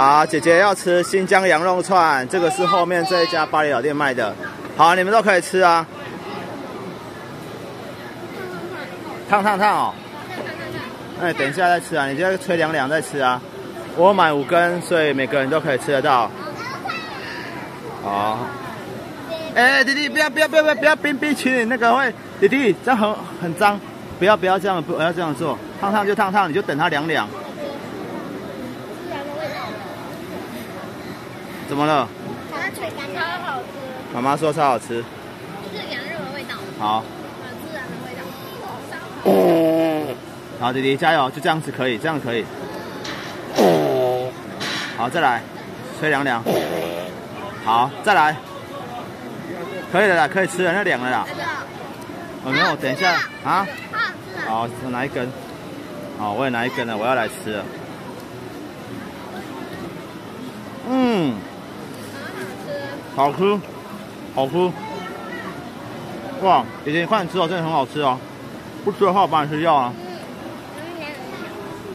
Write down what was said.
好，姐姐要吃新疆羊肉串，这个是后面这一家巴黎老店卖的。好，你们都可以吃啊。烫烫烫哦。哎，等一下再吃啊，你这个吹凉凉再吃啊。我买五根，所以每个人都可以吃得到。好。哎，弟弟，不要不要不要不要不要冰冰淇淋，那个会，弟弟这样很很脏，不要不要这样，不要这样做，烫烫就烫烫，你就等它凉凉。怎么了？它吹干超好吃。妈妈说超好吃。就是羊肉的味道。好。很自然的味道。好，弟弟加油，就这样子可以，这样可以。好，再来，吹凉凉。好，再来。可以了啦，可以吃了，那凉了啦。哦，没有，等一下啊。好，我拿一根。好，我也拿一根了，我要来吃了。嗯。好吃，好吃。哇，姐姐你快点吃哦，真的很好吃哦。不吃的话，我帮你吃掉啊。